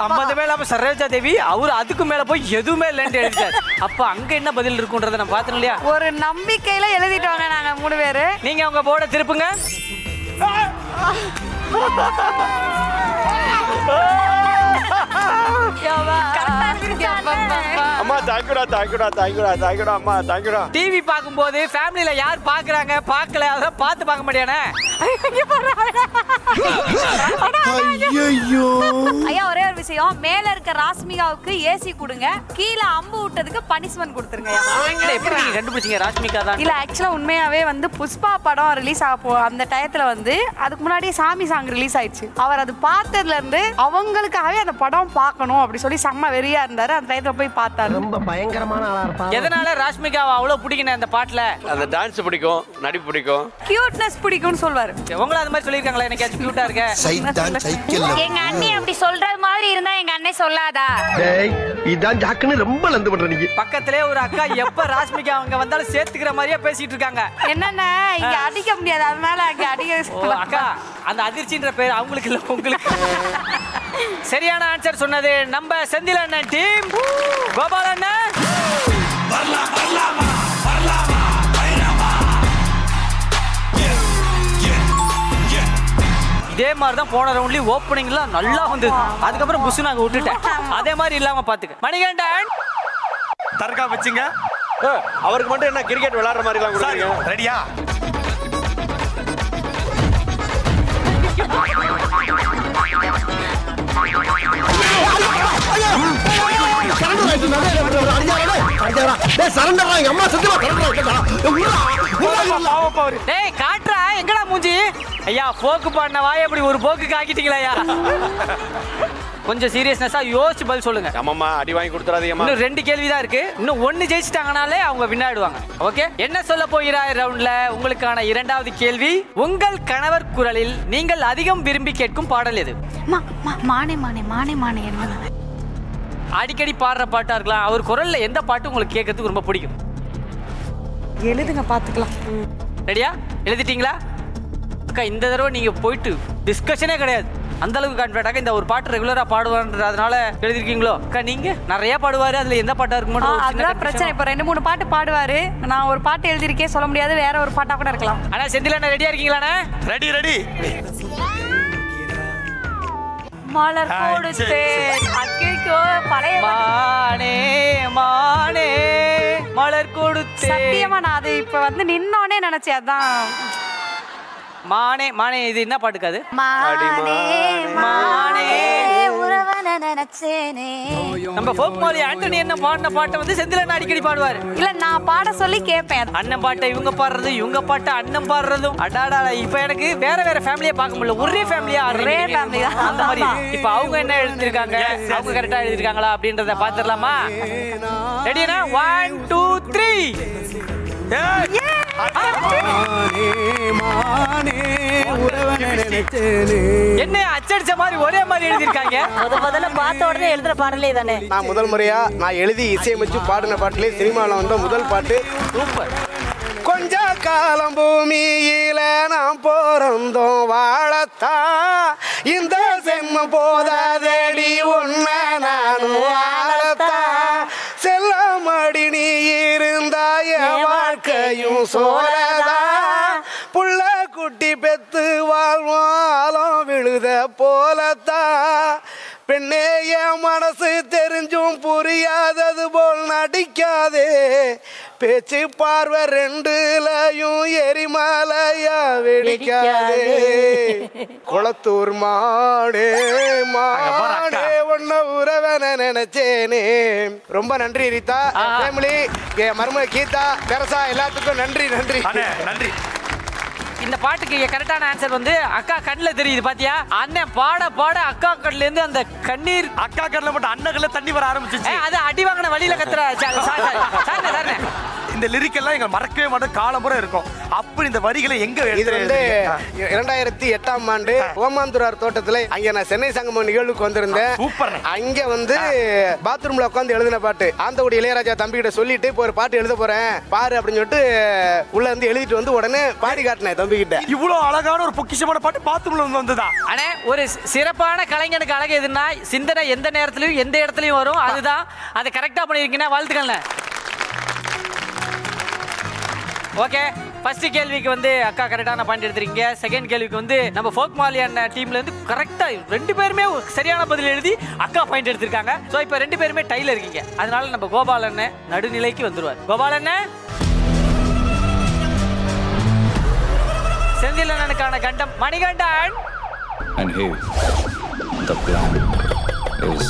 சம்பந்தமே இல்லாம சரோஜா தேவி அவர் அதுக்கு மேல போய் எதுவுமே இல்லைன்னு எழுதிட்டார். அப்ப அங்க என்ன பதில் இருக்குன்றதை நம்ம பார்த்தோம் இல்லையா?
ஒரு நம்பிக்கையில எழுதிட்டோங்க நாங்க மூணு பேரு.
நீங்க உங்க போர்டை திருப்புங்க.
அம்மா தேங்க்யூடா தேங்க்யூடா தேங்க்யூடா தேங்க்யூடா அம்மா தேங்க்யூடா
டிவி பார்க்கும்போது ஃபேமிலில யார் பாக்குறாங்க பார்க்கல அதெல்லாம் பார்த்து பார்க்க முடியானே
ஐயோ
ஐயா ஒரே ஒரு விஷயம். மேல இருக்க ராஸ்மிகாவுக்கு ஏசி கொடுங்க. கீழே அம்பு விட்டதுக்கு பனிஷ்மெண்ட் கொடுத்துருங்க.
எப்படி நீங்க கண்டுபிடிச்சீங்க ராஷ்மிகா தான்?
இல்ல ஆக்சுவலா உண்மையாவே வந்து புஷ்பா படம் ரிலீஸ் ஆக போ அந்த டயத்துல வந்து அதுக்கு முன்னாடியே சாமி சாங் ரிலீஸ் ஆயிடுச்சு. அவர் அது பார்த்ததுல இருந்து அவங்களுக்காகவே அந்த படம் பார்க்கணும் அப்படி சொல்லி செம்ம வெறியா இருந்தாரு. அந்த டயத்துல போய் பார்த்தாரு.
ரொம்ப பயங்கரமான ஆளா இருப்பா
எதனால ராஷ்மிகாவை அவ்வளவு பிடிக்கணும் அந்த பாட்டுல?
அந்த டான்ஸ் பிடிக்கும் நடிப்பு பிடிக்கும்.
கியூட்னஸ் பிடிக்கும்னு சொல்வாரு.
உங்களை அது மாதிரி சொல்லியிருக்காங்களா? எனக்கு கியூட்டா இருக்க.
சைத்தான் சைக்கிள்
எங்க அண்ணி அப்படி சொல்றது மாதிரி இருந்தா எங்க அண்ணன் சொல்லாதா?
டேய் இதான் ஜாக்குன்னு ரொம்ப லந்து பண்ற நீங்க
பக்கத்திலே ஒரு அக்கா எப்ப ராஷ்மிகா அவங்க வந்தாலும் சேர்த்துக்கிற மாதிரியே பேசிட்டு இருக்காங்க.
என்னென்ன இங்க அடிக்க முடியாது. அதனால அங்க அடிக்க
ஓ அக்கா அந்த அதிர்ச்சின்ற பேர் அவங்களுக்கு இல்ல உங்களுக்கு. சரியான ஆன்சர் சொன்னது நம்ம செந்தில் அண்ணன் டீம் கோபால் அண்ணன். மாதிரி தான் போன ரவுண்ட்லயும் ஓப்பனிங்லாம் நல்லா வந்தது. அதுக்கப்புறம் புஷ் நாங்க விட்டுட்டேன். அதே மாதிரி இல்லாம பாத்துக்க. மணிகண்டன்.
தர்கா வச்சுங்க.
அவருக்கு மட்டும் என்ன கிரிக்கெட் விளையாடுற மாதிரி எல்லாம்
ரெடியா
சரண்டரா எங்க அம்மா சத்தியமா
டேய் காட்டுறா. எங்கடா மூஞ்சி? ஐயா போக்கு பாடின வாய் அப்படி ஒரு போக்கு காக்கிட்டீங்களா ஐயா? கொஞ்சம் சீரியஸ்னஸா யோசிச்சு பதில் சொல்லுங்க.
அம்மாம்மா அடி வாங்கி கொடுத்துறாதீங்கம்மா.
இன்னும் ரெண்டு கேள்வி தான் இருக்கு. இன்னும் ஒன்னு ஜெயிச்சிட்டாங்கனாலே அவங்க வினாடுவாங்க ஓகே என்ன சொல்ல போகிறாய் ரவுண்ட்ல உங்களுக்கான இரண்டாவது கேள்வி உங்கள் கணவர் குரலில் நீங்கள் அதிகம் விரும்பி கேட்கும் பாடல் எது?
மா- மா- மானே மானே மானே மானே என்ன
அடிக்கடி பாடுற பாட்டா இருக்கலாம். அவர் குரல்ல எந்த பாட்டு உங்களுக்கு கேட்கறதுக்கு ரொம்ப பிடிக்கும்?
எழுதுங்க பாத்துக்கலாம்
ரெடியா? எழுதிட்டீங்களா? அக்கா இந்த தடவை நீங்க போயிட்டு டிஸ்கஷனே கிடையாது. அந்த அளவுக்கு கான்ஃபிடண்டாக இந்த ஒரு பாட்டு ரெகுலரா பாடுவான்றதுனால எழுதிருக்கீங்களோ? அக்கா நீங்க நிறைய பாடுவாரு. அதுல எந்த பாட்டா இருக்கும்
அதுதான் பிரச்சனை. இப்போ ரெண்டு மூணு பாட்டு பாடுவாரு. நான் ஒரு பாட்டு எழுதியிருக்கேன் சொல்ல முடியாது. வேற ஒரு பாட்டா கூட இருக்கலாம்.
ஆனா செந்தில ரெடியா இருக்கீங்களாண்ணே
ரெடி ரெடி
மலர் கொடுத்தேன். அக்கிக்கோ பழைய
மானே மானே மலர் கொடுத்தே
சத்தியமா நான் அது இப்ப வந்து நின்னோனே நினைச்சேன். அதான்.
மானே மானே இது என்ன பாட்டுக்கு அது?
மானே
மானே
உறவன நினைச்சேனே.
நம்ம ஃபோக் மாலி ஆண்டனி என்ன பாடின பாட்டை வந்து செந்திலன் அடிக்கடி பாடுவாரு.
இல்ல நான் பாட சொல்லி கேட்பேன்
அண்ணன் பாட்டை இவங்க பாடுறது இவங்க பாட்டை அண்ணன் பாடுறதும். அடாடா இப்ப எனக்கு வேற வேற ஃபேமிலியா பார்க்க முடியல. ஒரே ஃபேமிலியா
ஒரே.
அந்த மாதிரி. இப்ப அவங்க என்ன எழுதிருக்காங்க அவங்க கரெக்டா எழுதிருக்காங்களா அப்படின்றத பாத்துடலாமா ரெடினா ஒன் டூ த்ரீ என்ன அச்சடிச்ச மாதிரி ஒரே மாதிரி எழுதிருக்காங்க
முத முதல்ல பார்த்த உடனே எழுதுற பாடலே தானே
நான் முதல் முறையா நான் எழுதி இசையமைச்சு பாடின பாட்டிலே சினிமாவில் வந்த முதல் பாட்டு.
சூப்பர்.
கொஞ்ச காலம் பூமியில நாம் பிறந்தோம் வாழத்தான் இந்த செம்ம போதாதடி உன்ன நானும் வாழத்தான் செல்லமடி நீ இருந்தா என் வாழ்க்கையும் சோழதான் புள்ள குட்டி பெத்து வாழ்வாலும் விழுத போலத்தான். பெண்ணே என் மனசு தெரிஞ்சும் புரியாதது போல் நடிக்காதே. பேச்சு பார்வை ரெண்டுலயும் எரிமலையா வெடிக்காதே. குளத்தூர் மாடே மாடே ஒன்ன உறவன நினைச்சேனே. ரொம்ப நன்றி ரீதா ஃபேமிலி மருமக கீதா தெரசா எல்லாத்துக்கும் நன்றி நன்றி.
நன்றி.
இந்த பாட்டுக்கு கரெக்டான ஆன்சர் வந்து அக்கா கண்ணில் தெரியுது பாத்தியா? அண்ணன் பாட பாட அக்கா கண்ணுல இருந்து அந்த கண்ணீர்
அக்கா கண்ணில் மட்டும் அண்ணன் கண்ணில் தண்ணி வர ஆரம்பிச்சிச்சு.
அது அடி வாங்கின வழியில கத்துற.
இந்த லிரிக் எல்லாம் எங்க மறக்கவே மாட்டோம். காலம்புறம் இருக்கும். அப்படி இந்த வரிகளை எங்க
இது வந்து? இரண்டாயிரத்தி எட்டாம் ஆண்டு ஓமாந்துரார் தோட்டத்துல அங்க நான் சென்னை சங்கமம் நிகழ்வுக்கு வந்திருந்தேன்.
சூப்பர்
அங்க வந்து பாத்ரூம்ல உட்காந்து எழுதின பாட்டு. ஆந்தகுடி இளையராஜா தம்பி கிட்ட சொல்லிட்டு இப்போ ஒரு பாட்டு எழுத போறேன். பாரு அப்படின்னு சொல்லிட்டு உள்ள வந்து எழுதிட்டு வந்து உடனே பாடி காட்டினேன் தம்பி. கிட்ட
இவ்வளவு அழகான ஒரு பொக்கிஷமான பாட்டு பாத்ரூம்ல வந்து வந்ததா?
அண்ணே ஒரு சிறப்பான கலைஞனுக்கு அழகு எதுன்னா சிந்தனை எந்த நேரத்திலயும் எந்த இடத்துலயும் வரும். அதுதான் அதை கரெக்டா பண்ணிருக்கீங்கன்னா வாழ்த்துக்கள்ண்ணே. ஓகே ஃபர்ஸ்ட் கேள்விக்கு வந்து அக்கா கரெக்டான பாயிண்ட் எடுத்துருக்கீங்க. செகண்ட் கேள்விக்கு வந்து நம்ம ஃபோக் மாலி அண்ணன் டீம்ல இருந்து கரெக்டா ரெண்டு பேருமே சரியான பதில் எழுதி அக்கா பாயிண்ட் எடுத்திருக்காங்க. ஸோ இப்போ ரெண்டு பேருமே டைல இருக்கீங்க. அதனால நம்ம கோபால் அண்ணன் நடுநிலைக்கு வந்துருவார். கோபால் அண்ணன் செந்தில் அண்ணனுக்கான கண்டம் Manikandan.
And here, the plan is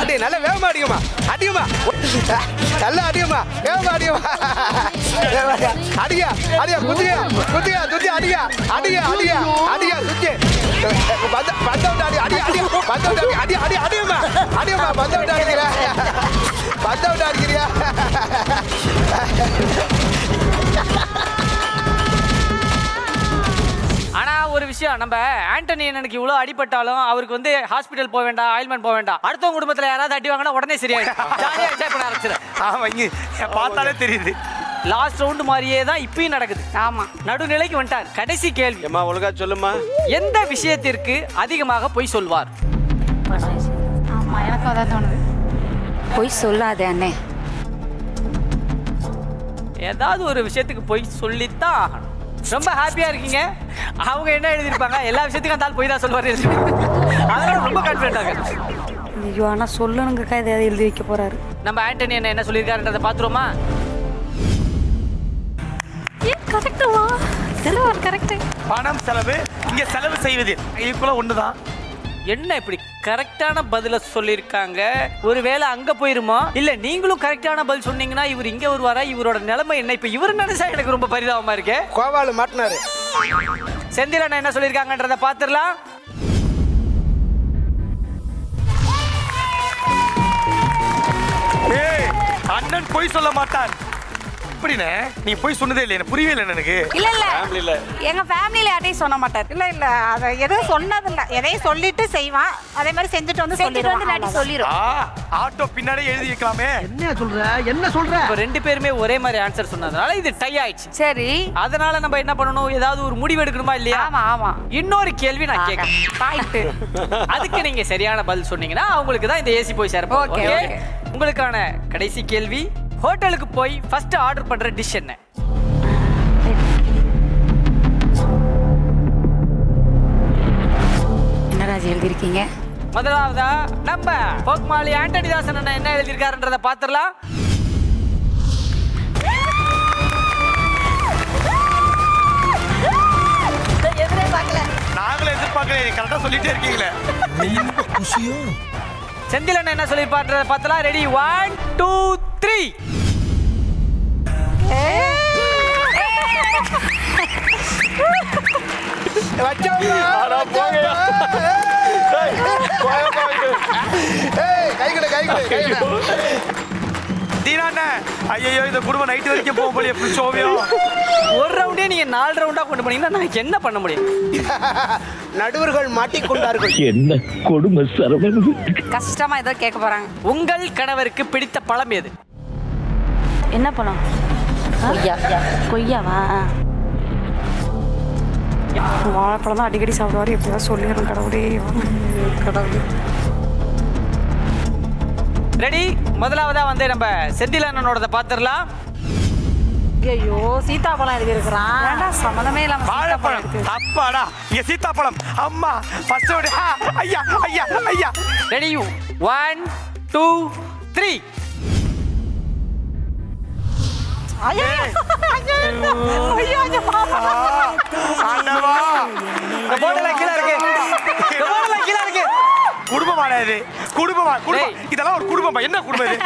அடி நல்ல வேகமா அடிக்குமா அடிக்குமா நல்லா அடிக்குமா வேகமா அடிக்குமா அடியா. அடியா குத்தியா குத்தியா குத்தி அடியா. அடியா அடியா அடியா சுத்தி. பந்த பந்த அடி அடி அடி பந்த அடி அடி அடி அடியுமா அடியுமா பந்த விட்டு அடிக்கிற பந்த விட்டு அடிக்கிறியா?
ஆனா ஒரு விஷயம் நம்ம ஆண்டனி அண்ணனுக்கு இவ்வளவு அடிபட்டாலும் அவருக்கு வந்து ஹாஸ்பிட்டல் போக வேண்டாம் ஆயில்மெண்ட் போக வேண்டாம். அடுத்த குடும்பத்துல யாராவது அடி வாங்கினா உடனே சரியாயிடும். ஜாலியா என்ஜாய் பண்ண ஆரம்பிச்சிடும்
ஆமா இங்க பார்த்தாலே தெரியுது.
லாஸ்ட் ரவுண்ட் மாதிரியே தான் இப்பயும் நடக்குது. ஆமா. நடுநிலைக்கு வந்துட்டார். கடைசி கேள்வி.
ஏம்மா ஒழுங்கா சொல்லுமா
எந்த விஷயத்திற்கு அதிகமாக பொய் சொல்வார்?
ஆமா எனக்கு அதான் தோணுது. பொய் சொல்லாதே அண்ணே.
ஏதாவது ஒரு விஷயத்துக்கு போய் சொல்லித்தான் ஆகணும். ரொம்ப ஹாப்பியா இருக்கீங்க. அவங்க என்ன எழுதியிருப்பாங்க? எல்லா விஷயத்துக்கும் அந்த ஆள் போய் தான் சொல்லுவாரு. அதனால ரொம்ப கான்ஃபிடென்ட்டாக
ஐயோ ஆனா சொல்லணுங்கக்கா எதையாவது எழுதி வைக்க போறாரு.
நம்ம ஆண்டனி என்ன என்ன சொல்லியிருக்காருன்றதை பார்த்துருவோமா?
கரெக்டுவா செலவு கரெக்ட்
பணம் செலவு இங்க செலவு செய்வது. ஈக்குவலா ஒண்ணுதான்.
என்ன இப்படி கரெக்டான பதில சொல்லியிருக்காங்க? ஒருவேளை அங்க போயிருமா? இல்ல நீங்களும் கரெக்டான பதில் சொன்னீங்கன்னா இவர் இங்க வருவாரா? இவரோட நிலைமை என்ன? இப்ப இவர் நினைச்சா எனக்கு ரொம்ப பரிதாபமா இருக்கு.
கோவாலு மாட்டினாரு.
செந்தில் என்ன சொல்லியிருக்காங்கன்றத பாத்துடலாம்
அண்ணன் பொய் சொல்ல மாட்டான். எப்படிண்ணே? நீ பொய் சொன்னதே இல்லை எனக்கு புரியவே இல்லை எனக்கு.
இல்ல இல்ல.
ஃபேமிலியில
எங்க ஃபேமிலில யார்ட்டையும் சொல்ல மாட்டார்.
இல்ல இல்ல. அத எதுவும் சொன்னதில்ல. எதையும் சொல்லிட்டு செய்வான். அதே மாதிரி செஞ்சுட்டு வந்து
செஞ்சுட்டு வந்து நாட்டி சொல்லிரும்.
ஆ ஆட்டோ பின்னாடி எழுதி வைக்கலாமே.
என்ன சொல்ற? என்ன சொல்ற?
இப்ப ரெண்டு பேருமே ஒரே மாதிரி ஆன்சர் சொன்னதுனால இது டை ஆயிடுச்சு.
சரி.
அதனால நம்ம என்ன பண்ணணும்? ஏதாவது ஒரு முடிவு எடுக்கணுமா இல்லையா?
ஆமா ஆமா.
இன்னொரு கேள்வி நான் கேட்கறேன் அதுக்கு நீங்க சரியான பதில் சொன்னீங்கன்னா அவங்களுக்கு தான் இந்த ஏசி போய் சேர போகுது.
Okay,
Okay?
okay.
உங்களுக்கான கடைசி கேள்வி ஹோட்டலுக்கு போய் ஃபர்ஸ்ட் ஆர்டர் பண்ற டிஷ் என்ன?
என்ன ராஜ் எழுதிருக்கீங்க
முதலாவதா நம்ம போக்மாலி ஆண்டனி தாசன் அண்ணா என்ன எழுதியிருக்காருன்றத
பார்க்கல
நாங்களும் எதிர்பார்க்கல கரெக்டா சொல்லிட்டே இருக்கீங்களே.
செந்தில் அண்ணா என்ன சொல்லியிருப்பான்றத பார்த்தலாம் ரெடி ஒன் டூ த்ரீ
ஐயோ இந்த குடும்பம் நைட் வரைக்கும் போக போலியே ஃபுல் ஷோவியம்
ஒரு ரவுண்டே நீங்க நாலு ரவுண்டா கொண்டு போனீங்கன்னா நான் என்ன பண்ண முடியும்?
நடுவர்கள் மாட்டிக்கொண்டார்கள்.
என்ன கொடுமை சரவணன்?
கஷ்டமா ஏதோ கேட்க போறாங்க.
உங்கள் கணவருக்கு பிடித்த பழம் எது?
என்ன பழம்? கொய்யா. கொய்யாவா?
வாழைப்பழம் தான் அடிக்கடி சாப்பிடுவாரு. எப்படியாவது சொல்லிடுறோம் கடவுளே. கடவுளே.
ரெடி. முதலாவதா வந்து நம்ம செந்தில் அண்ணனோடத பாத்துடலாம்
ஐயோ சீதாப்பழம் எழுதி இருக்கிறான்
சம்மதமே இல்லாம
வாழைப்பழம். அப்பாடா இங்க சீத்தாப்பழம். அம்மா ஃபர்ஸ்ட் ஐயா ஐயா ஐயா.
ரெடி. ஒன் டூ த்ரீ
ஆண்டவா
இந்த போட்டெல்லாம் கீழே இருக்கு இந்த போட்டெல்லாம் கீழே இருக்கு
குடும்பமாடா இது குடும்பமா குடும்பம். இதெல்லாம் ஒரு குடும்பமா என்ன குடும்பம் இது?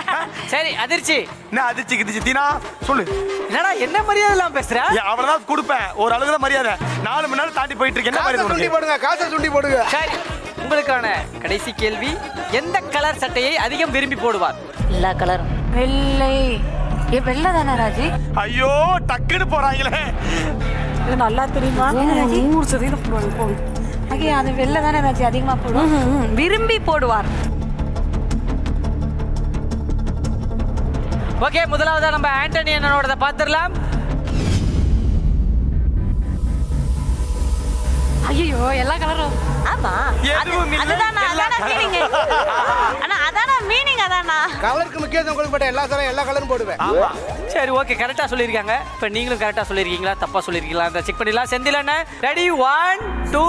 சரி அதிர்ச்சி
என்ன அதிர்ச்சி கிதிச்சு தீனா சொல்லு.
என்னடா என்ன மரியாதை எல்லாம் பேசுற?
அவ்வளவுதான் கொடுப்பேன் ஒரு அளவுக்கு தான் மரியாதை. நாலு மணி நேரம் தாண்டி போயிட்டு இருக்கு என்ன உனக்கு?
போடுங்க காசை சுண்டி போடுங்க
சரி உங்களுக்கான கடைசி கேள்வி. எந்த கலர் சட்டையை அதிகம் விரும்பி போடுவார்?
எல்லா கலரும்.
வெள்ளை. ஏ வெள்ளை தானே ராஜி?
ஐயோ டக்குன்னு போறாங்களே.
இது நல்லா தெரியுமா? நூறு சதவீதம் போடுவாங்க. போங்க
ஓகே அது வெள்ளை தானே ராஜி? அதிகமா போடுவோம் விரும்பி போடுவார்.
ஓகே முதலாவதா நம்ம ஆண்டனி அண்ணனோடத பாத்துடலாம்
ஐயோ எல்லா கலரும்.
ஆமா.
அதுதான் அதான மீனிங் ஆனா அதான மீனிங் அதானா
கலருக்கு முக்கியத்துவம் கொடுக்கப்பட்ட எல்லா கலரும் எல்லா கலரும் போடுவேன்.
ஆமா.
சரி ஓகே கரெக்டா சொல்லியிருக்காங்க. இப்போ நீங்களும் கரெக்டா சொல்லியிருக்கீங்களா? தப்பா சொல்லியிருக்கீங்களா? செக் பண்ணிடலாம். Senthil ready one two